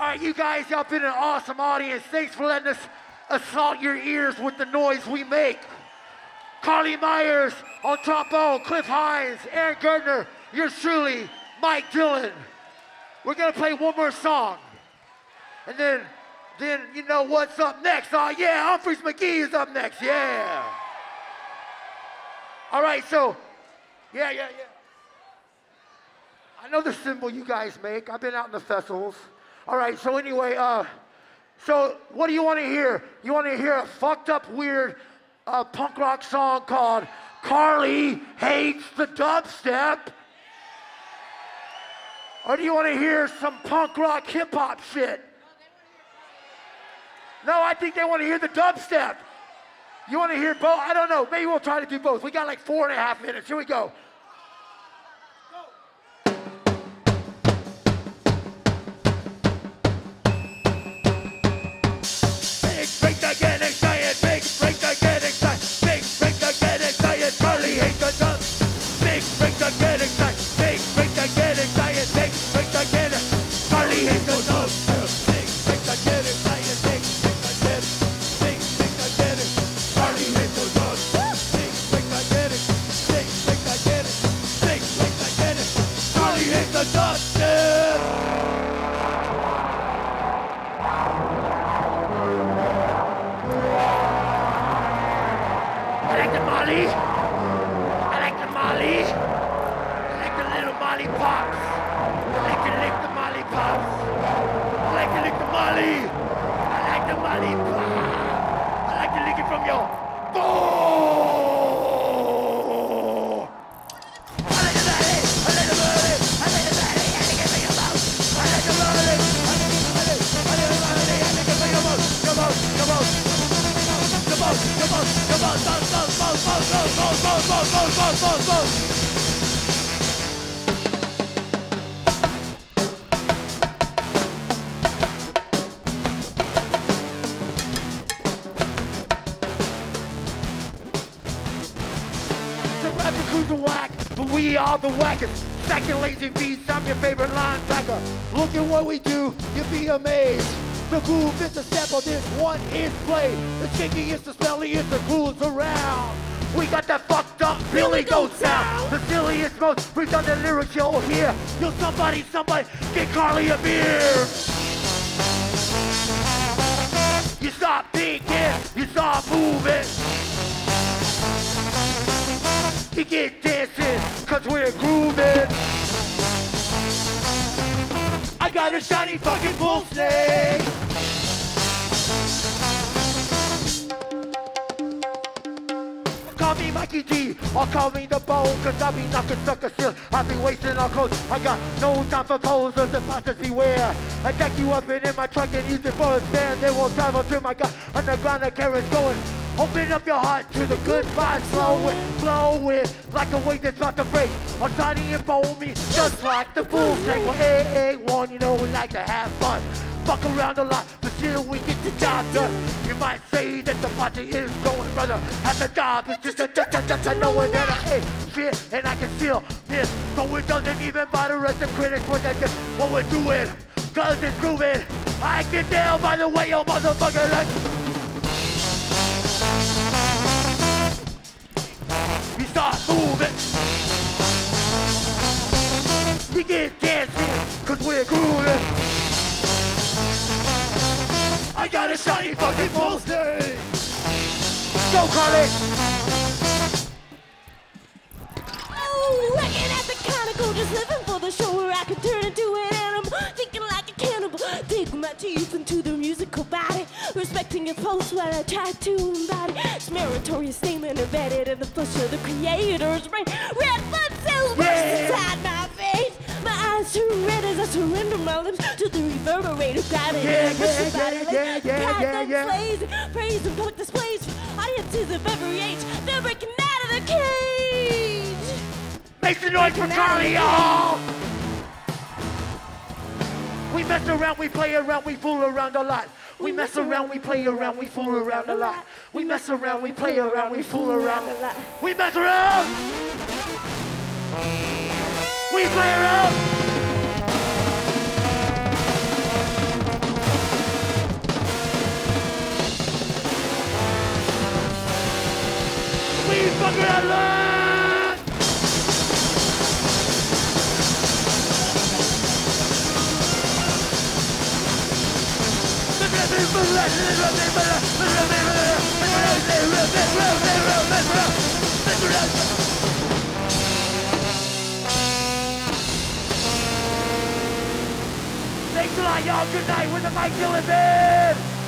All right, you guys have been an awesome audience. Thanks for letting us assault your ears with the noise we make. Carly Meyers on trombone, Cliff Hines, Aaron Gardner, yours truly, Mike Dillon. We're gonna play one more song. And then, then you know what's up next. Oh yeah, Umphrey's McGee is up next, yeah. All right, so, yeah, yeah, yeah. I know the symbol you guys make. I've been out in the festivals. All right, so anyway, uh, so what do you want to hear? You want to hear a fucked up, weird uh, punk rock song called Carly Hates the Dubstep? Or do you want to hear some punk rock hip hop shit? No, I think they want to hear the dubstep. You want to hear both? I don't know. Maybe we'll try to do both. We got like four and a half minutes. Here we go. Daddy! Go, go. The whack, but we are the wackest. Second lazy beats, I'm your favorite linebacker. Look at what we do, you'll be amazed. The groove is the sample, this one is played. The shaky is the smelly, is the grooves around. We got that fucked up Billy Goat sound. The silliest, most redundant lyrics you'll hear. Yo, somebody, somebody, get Carly a beer. You stop thinking, you stop moving. You get dancing, cause we're grooving. I got a shiny fucking bull snake. Call me Mikey D, or call me the bone, cause I be knocking suckers still. I be wasting all clothes. I got no time for posers and monsters beware. I jack you up and in my truck and use it for a stand. They won't drive until my God underground the carriage going. Open up your heart to the good vibes, flow it, it, like a wave that's about to break. I'm tiny and foamy, just like the bull snake. Well, hey, one, you know we like to have fun. Fuck around a lot, but still we get the job done. You might say that the party is going brother. At the job, it's just a just, just, just a knowing that I hate shit and I can feel this. So it doesn't even bother us, the critics, what just what we're doing. Cause it's grooving. I can tell by the way your motherfucker like. Get dancing, cause we're grooving. I got a shiny fucking stage. Go, Carly. Oh, working at the conical, just living for the show where I can turn into an animal, thinking like a cannibal. Dig my teeth into the musical body, respecting your pulse while I tattoo and body. It's meritorious statement embedded in the flesh of the creator's brain. Red blood cells Turn as I surrender my lips to the reverberator gravity. Yeah, yeah, yeah, yeah, yeah, yeah, that slays, praise and public displays audiences of every age. They're breaking out of the cage. Make some noise for Carly, y'all! We mess around, we play around, we fool around a lot. We mess around, we play around, we fool around a lot. We mess around, we play around, we fool around a lot. We mess around! We play around! Thanks a lot, y'all. Good night with the Mike Dillon Band.